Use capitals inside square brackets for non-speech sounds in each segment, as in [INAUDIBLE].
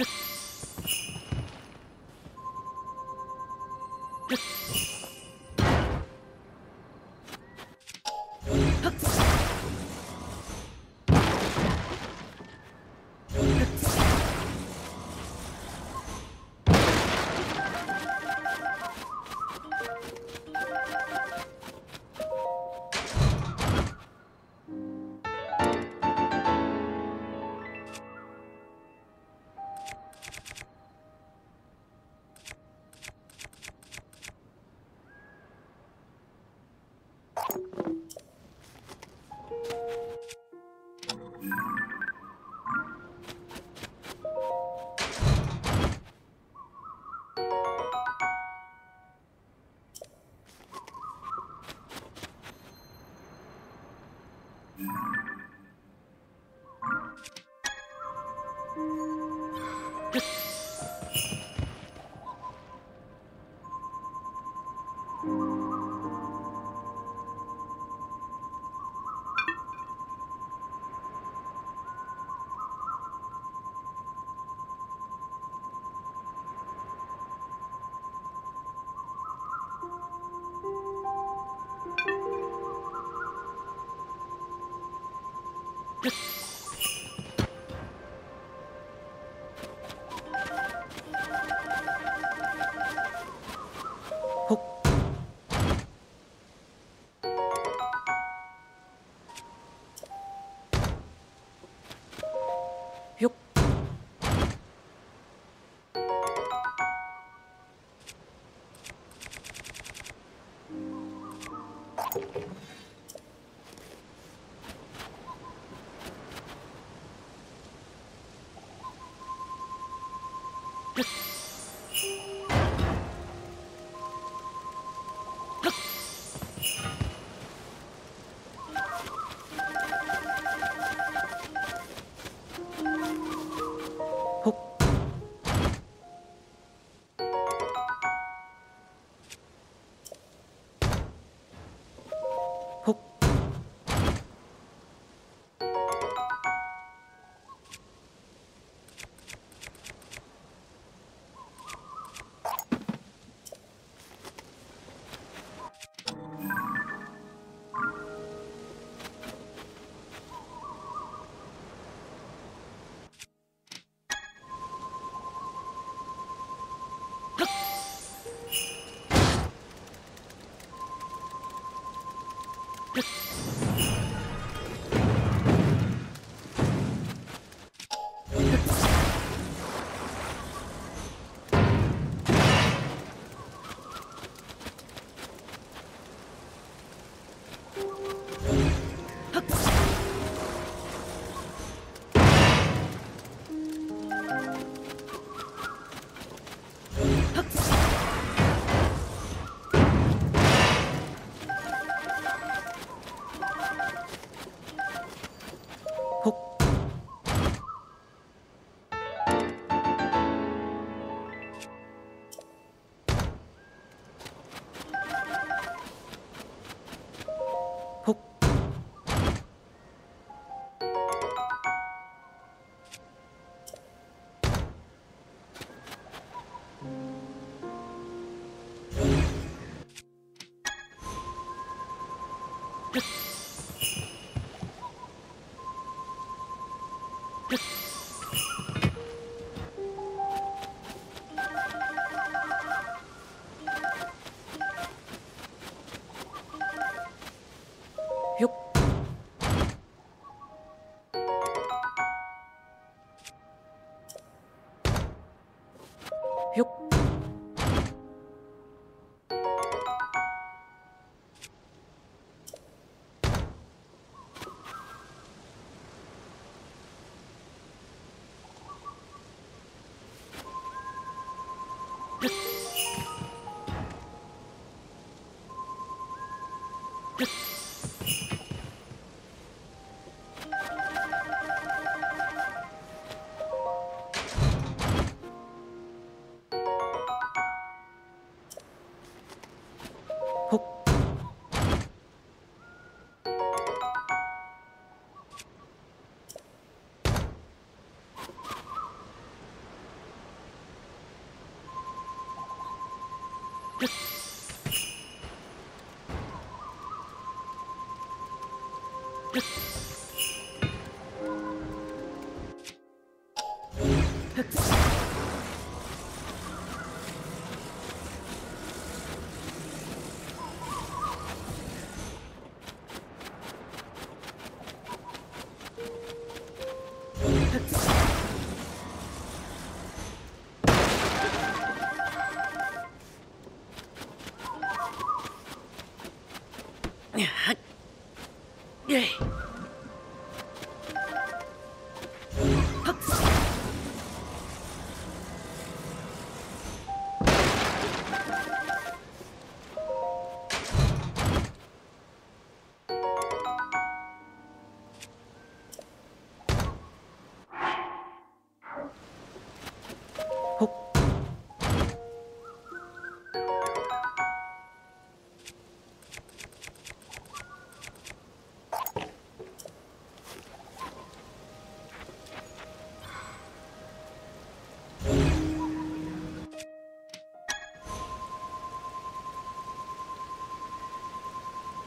you [LAUGHS] you [LAUGHS]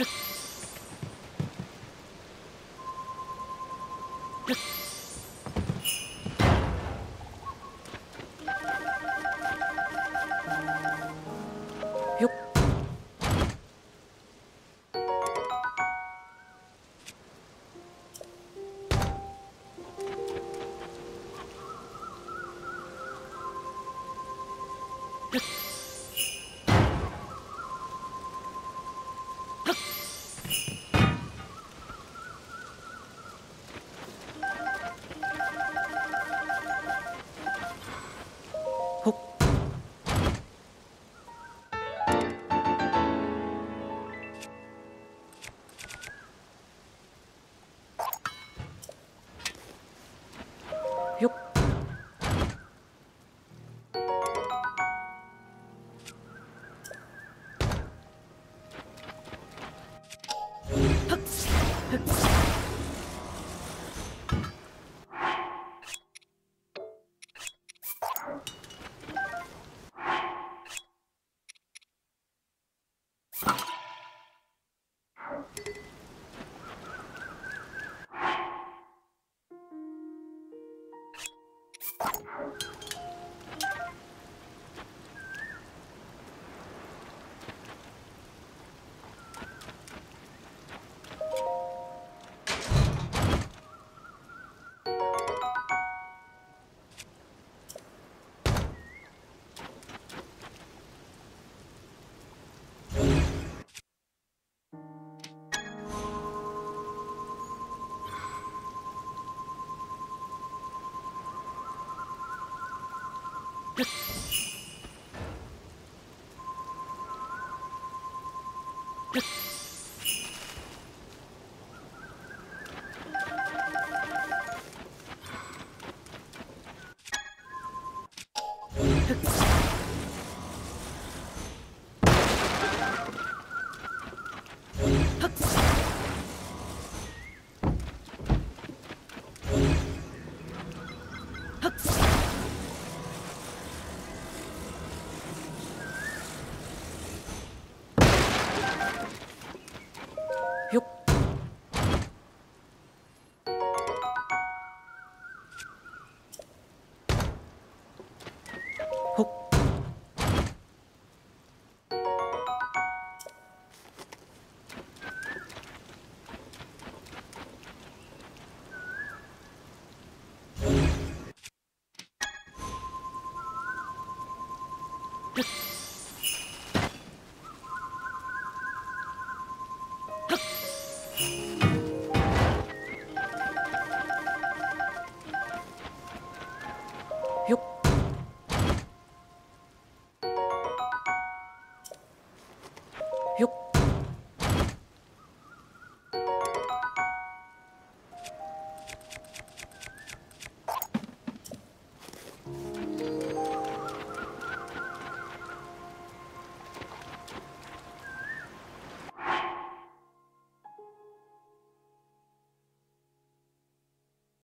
あ!